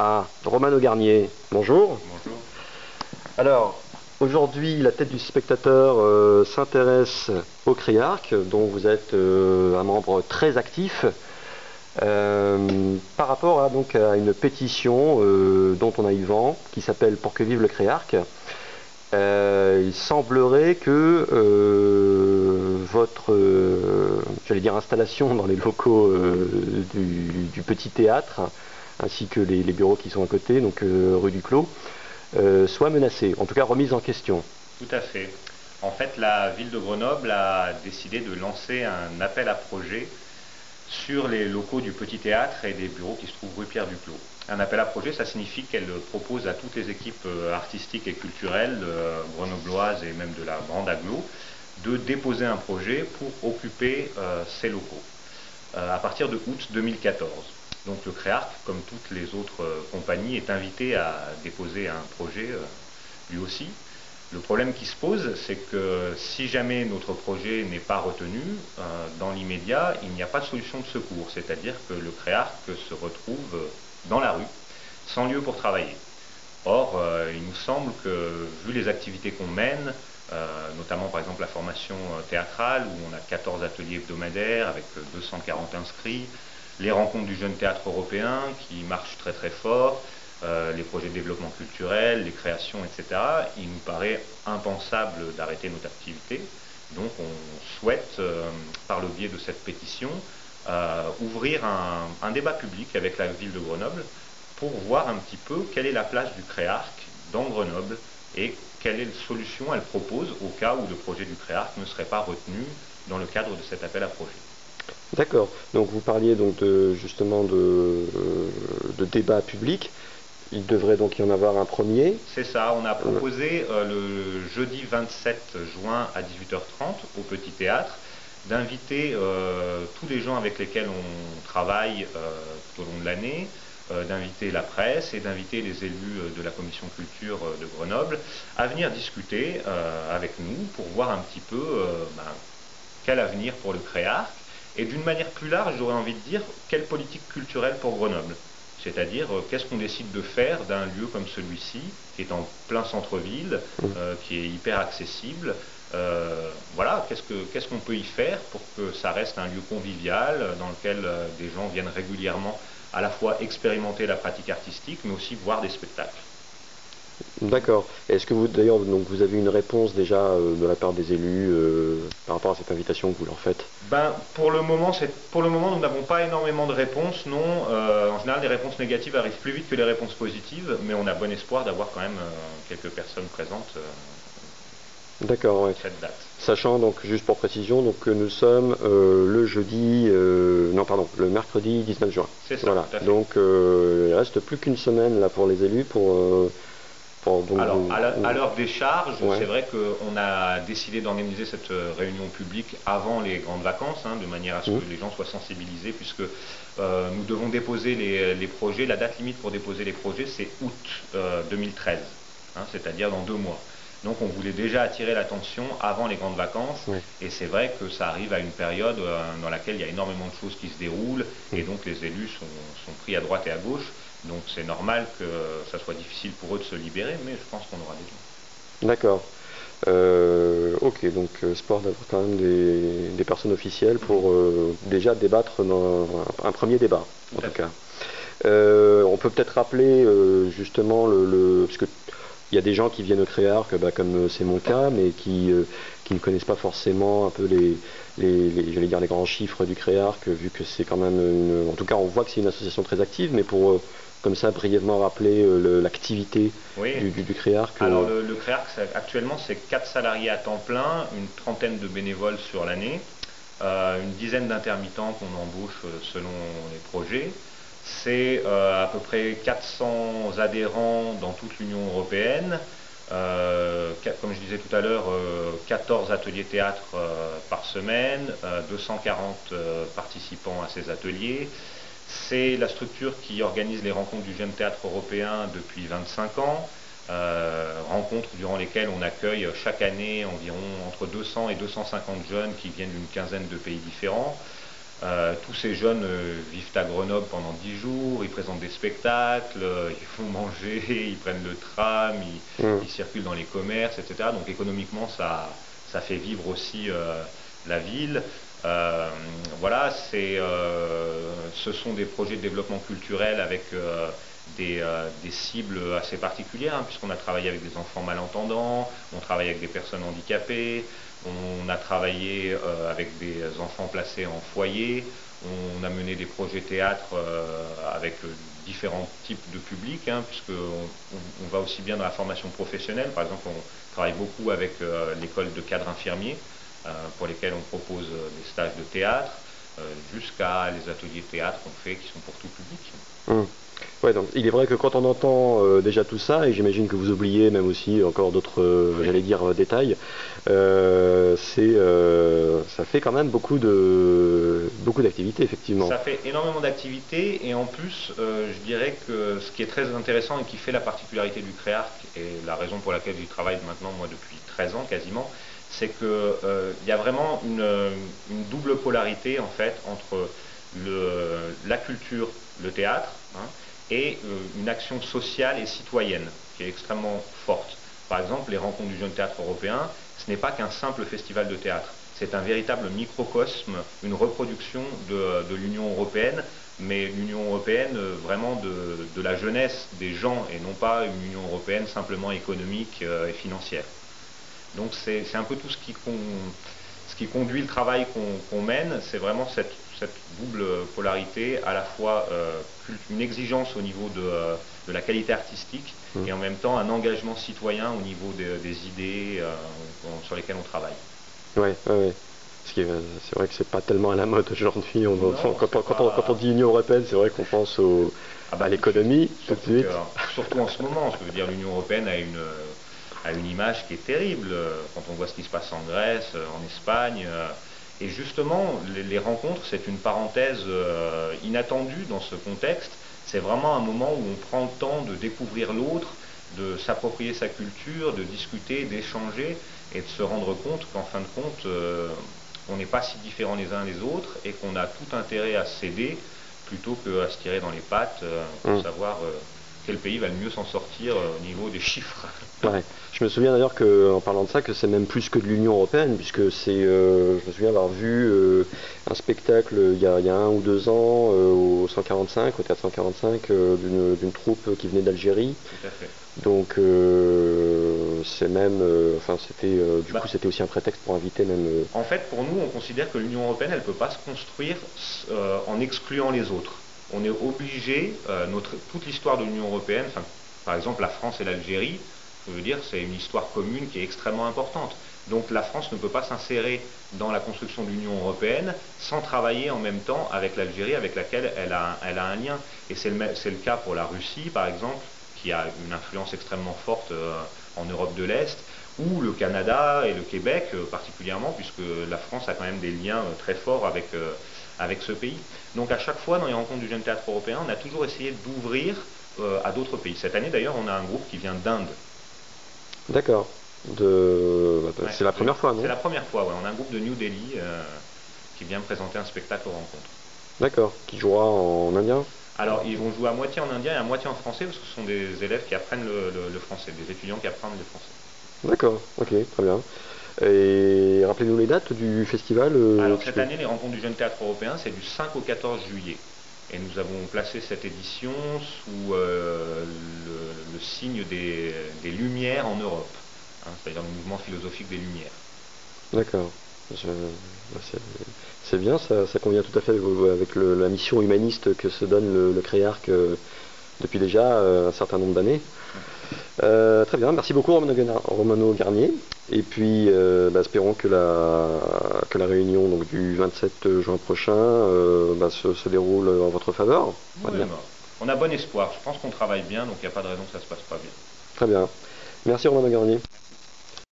Ah, Romano Garnier, bonjour. Bonjour. Alors, aujourd'hui, la tête du spectateur euh, s'intéresse au CRIARC, dont vous êtes euh, un membre très actif, euh, par rapport à, donc, à une pétition dont on a eu vent, qui s'appelle Pour que vive le CRIARC. il semblerait que votre, j'allais dire, installation dans les locaux du, petit théâtre ainsi que les, bureaux qui sont à côté, donc euh, rue du Clos, euh, soient menacés, en tout cas remise en question. Tout à fait. En fait, la ville de Grenoble a décidé de lancer un appel à projet sur les locaux du Petit Théâtre et des bureaux qui se trouvent rue Pierre du Clos. Un appel à projet, ça signifie qu'elle propose à toutes les équipes euh, artistiques et culturelles grenobloises et même de la Grande Aglo de déposer un projet pour occuper ces locaux à partir de août 2014. Donc le CREARC, comme toutes les autres euh, compagnies, est invité à déposer un projet euh, lui aussi. Le problème qui se pose, c'est que si jamais notre projet n'est pas retenu, euh, dans l'immédiat, il n'y a pas de solution de secours, c'est-à-dire que le CREARC se retrouve dans la rue, sans lieu pour travailler. Or, il nous semble que, vu les activités qu'on mène, notamment par exemple la formation théâtrale, où on a 14 ateliers hebdomadaires avec 240 inscrits, les rencontres du jeune théâtre européen qui marchent très très fort, euh, les projets de développement culturel, les créations, etc. Il nous paraît impensable d'arrêter notre activité. Donc on souhaite, euh, par le biais de cette pétition, euh, ouvrir un, débat public avec la ville de Grenoble pour voir un petit peu quelle est la place du CREARC dans Grenoble et quelle est la solution elle propose au cas où le projet du CREARC ne serait pas retenu dans le cadre de cet appel à projet. D'accord. Donc vous parliez donc de, justement de, de débat public. Il devrait donc y en avoir un premier. C'est ça, on a proposé euh, le jeudi 27 juin à 18h30 au Petit Théâtre d'inviter euh, tous les gens avec lesquels on travaille euh, tout au long de l'année, d'inviter la presse et d'inviter les élus de la commission culture de Grenoble à venir discuter avec nous pour voir un petit peu ben, quel avenir pour le CREARC et d'une manière plus large, j'aurais envie de dire, quelle politique culturelle pour Grenoble? C'est-à-dire, euh, qu'est-ce qu'on décide de faire d'un lieu comme celui-ci, qui est en plein centre-ville, mmh. euh, qui est hyper accessible euh, Voilà, qu'est-ce qu'on peut y faire pour que ça reste un lieu convivial dans lequel des gens viennent régulièrement à la fois expérimenter la pratique artistique, mais aussi voir des spectacles? D'accord. Est-ce que vous, d'ailleurs, donc vous avez une réponse déjà euh, de la part des élus euh, par rapport à cette invitation que vous leur faites? Ben, pour le moment, pour le moment, nous n'avons pas énormément de réponses. Non, euh, en général, les réponses négatives arrivent plus vite que les réponses positives, mais on a bon espoir d'avoir quand même quelques personnes présentes. D'accord, ouais. Cette date. Sachant donc, juste pour précision, donc que nous sommes le jeudi, non pardon, le mercredi 19 juin. C'est ça. Voilà. Donc il reste plus qu'une semaine là pour les élus pour alors, à l'heure des charges, c'est vrai qu'on a décidé d'organiser cette euh, réunion publique avant les grandes vacances, hein, de manière à ce mmh. que les gens soient sensibilisés, puisque euh, nous devons déposer les, projets. La date limite pour déposer les projets, c'est août 2013, euh, hein, c'est-à-dire dans deux mois. Donc on voulait déjà attirer l'attention avant les grandes vacances, et c'est vrai que ça arrive à une période dans laquelle il y a énormément de choses qui se déroulent, et mmh. donc les élus sont pris à droite et à gauche. Donc c'est normal que ça soit difficile pour eux de se libérer, mais je pense qu'on aura des gens. D'accord. Euh, ok, donc euh, sport d'avoir quand même des, personnes officielles pour euh, déjà débattre dans un, premier débat, en tout, cas. on peut peut-être rappeler justement le, parce que il y a des gens qui viennent au Créarc, bah, comme c'est mon cas, mais qui, qui ne connaissent pas forcément un peu les, les, dire les grands chiffres du Créarc, vu que c'est quand même une, en tout cas on voit que c'est une association très active, mais pour comme ça brièvement rappeler euh, l'activité du, du, CREARC Alors le, le CREARC actuellement c'est 4 salariés à temps plein, une trentaine de bénévoles sur l'année, euh, une dizaine d'intermittents qu'on embauche euh, selon les projets. C'est à peu près 400 adhérents dans toute l'Union européenne. comme je disais tout à l'heure, 14 ateliers théâtre par semaine, 240 participants à ces ateliers. C'est la structure qui organise les rencontres du jeune théâtre européen depuis 25 ans. Euh, rencontres durant lesquelles on accueille chaque année environ entre 200 et 250 jeunes qui viennent d'une quinzaine de pays différents. tous ces jeunes vivent à Grenoble pendant 10 jours, ils présentent des spectacles, ils font manger, ils prennent le tram, ils, mmh. ils, circulent dans les commerces, etc. Donc économiquement, ça, ça fait vivre aussi la ville. Euh, voilà, euh, ce sont des projets de développement culturel avec euh, des, cibles assez particulières, hein, puisqu'on a travaillé avec des enfants malentendants, on travaille avec des personnes handicapées, on a travaillé avec des enfants placés en foyer, on a mené des projets théâtre avec différents types de publics, hein, puisqu'on on, va aussi bien dans la formation professionnelle. Par exemple, on travaille beaucoup avec l'école de cadres infirmiers. Euh, pour lesquels on propose euh, des stages de théâtre, euh, jusqu'à les ateliers de théâtre qu'on fait qui sont pour tout public. Ouais, donc il est vrai que quand on entend déjà tout ça, et j'imagine que vous oubliez même aussi encore d'autres, j'allais dire, détails, c'est, ça fait quand même beaucoup de beaucoup d'activités, effectivement. Ça fait énormément d'activités, et en plus, je dirais que ce qui est très intéressant et qui fait la particularité du CREARC, et la raison pour laquelle j'y travaille maintenant, moi, depuis 13 ans quasiment, c'est qu'il euh, y a vraiment une, double polarité en fait entre la culture, le théâtre, hein, et euh, une action sociale et citoyenne qui est extrêmement forte. Par exemple, les rencontres du jeune théâtre européen, ce n'est pas qu'un simple festival de théâtre, c'est un véritable microcosme, une reproduction de, l'Union européenne, mais l'Union européenne euh, vraiment de, la jeunesse des gens et non pas une Union européenne simplement économique et financière. Donc c'est un peu tout ce qui, ce qui, conduit le travail qu'on mène, c'est vraiment cette, double polarité, à la fois euh, une exigence au niveau de, euh, la qualité artistique mmh. et en même temps un engagement citoyen au niveau des idées euh, sur lesquelles on travaille. Oui, oui, C'est vrai que c'est pas tellement à la mode aujourd'hui. Quand, on dit Union européenne, c'est vrai qu'on pense ah bah, à l'économie tout de suite. surtout en ce moment, je veux dire, l'Union européenne a une à une image qui est terrible euh, quand on voit ce qui se passe en Grèce, euh, en Espagne. Euh. Et justement, les, rencontres, c'est une parenthèse inattendue dans ce contexte. C'est vraiment un moment où on prend le temps de découvrir l'autre, de s'approprier sa culture, de discuter, d'échanger et de se rendre compte qu'en fin de compte, on n'est pas si différents les uns les autres et qu'on a tout intérêt à céder plutôt qu'à se tirer dans les pattes pour mmh. savoir quel pays va le mieux s'en sortir au niveau des chiffres. Je me souviens d'ailleurs qu'en parlant de ça, que c'est même plus que de l'Union européenne, puisque c'est, euh, je me souviens avoir vu euh, un spectacle il y, a, un ou deux ans euh, au 145, au théâtre 145, d'une, troupe qui venait d'Algérie. Donc c'est même, enfin c'était, du bah. coup c'était aussi un prétexte pour inviter même. En fait, pour nous, on considère que l'Union européenne, elle ne peut pas se construire en excluant les autres. On est obligé, notre, toute l'histoire de l'Union européenne, par exemple la France et l'Algérie, c'est une histoire commune qui est extrêmement importante. Donc la France ne peut pas s'insérer dans la construction de l'Union européenne sans travailler en même temps avec l'Algérie avec laquelle elle a, un lien. Et c'est le, cas pour la Russie, par exemple, qui a une influence extrêmement forte euh, en Europe de l'Est, ou le Canada et le Québec euh, particulièrement, puisque la France a quand même des liens euh, très forts avec, avec ce pays. Donc à chaque fois, dans les rencontres du Jeune Théâtre européen, on a toujours essayé d'ouvrir à d'autres pays. Cette année, d'ailleurs, on a un groupe qui vient d'Inde. D'accord. De... c'est la première fois, non? C'est la première fois, ouais. On a un groupe de New Delhi euh, qui vient présenter un spectacle aux rencontres. D'accord. Qui jouera en indien? Alors, ils vont jouer à moitié en indien et à moitié en français, parce que ce sont des élèves qui apprennent le, français, des étudiants qui apprennent le français. D'accord, ok, très bien. Et rappelez-nous les dates du festival euh, Alors, cette année, les rencontres du Jeune Théâtre Européen, c'est du 5 au 14 juillet. Et nous avons placé cette édition sous euh, le, signe des, Lumières en Europe, hein, c'est-à-dire le mouvement philosophique des Lumières. D'accord. C'est bien, ça, convient tout à fait avec la mission humaniste que se donne le, le CREARC euh, depuis déjà un certain nombre d'années. Euh, très bien, merci beaucoup Romano Garnier. Et puis, euh, bah, espérons que la, que la réunion donc, du 27 juin prochain euh, bah, se, déroule en votre faveur. on a bon espoir. Je pense qu'on travaille bien, donc il n'y a pas de raison que ça ne se passe pas bien. Très bien. Merci Romano Garnier.